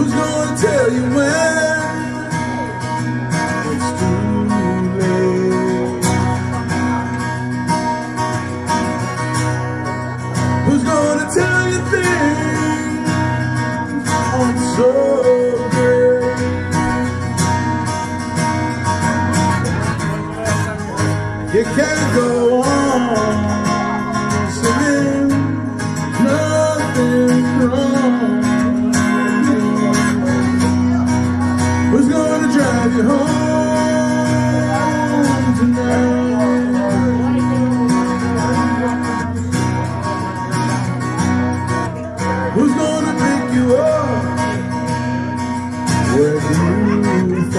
Who's gonna tell you when? It's too late. Who's gonna tell you things aren't so? You can't go on. drive you home tonight. Who's gonna pick you up? Where do you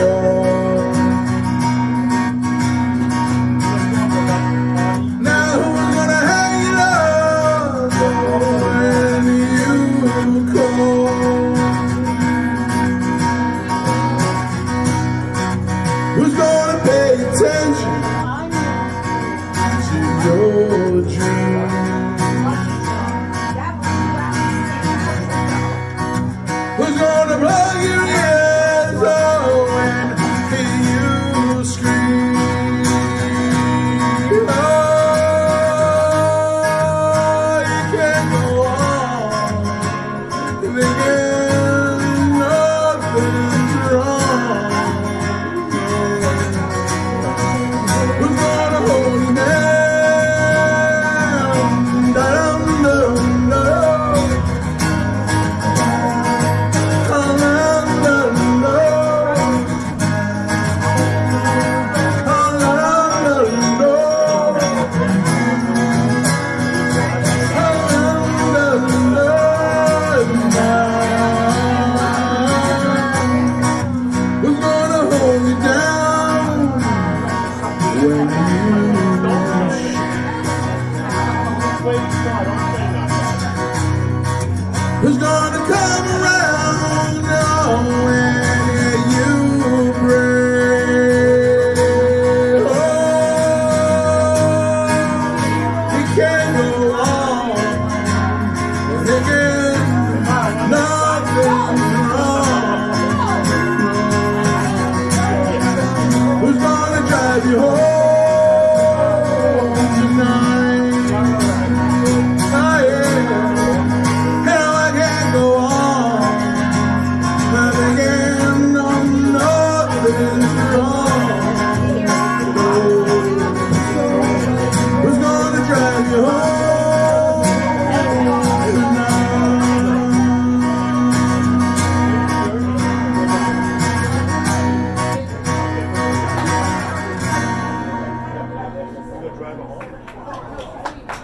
Who's gonna come?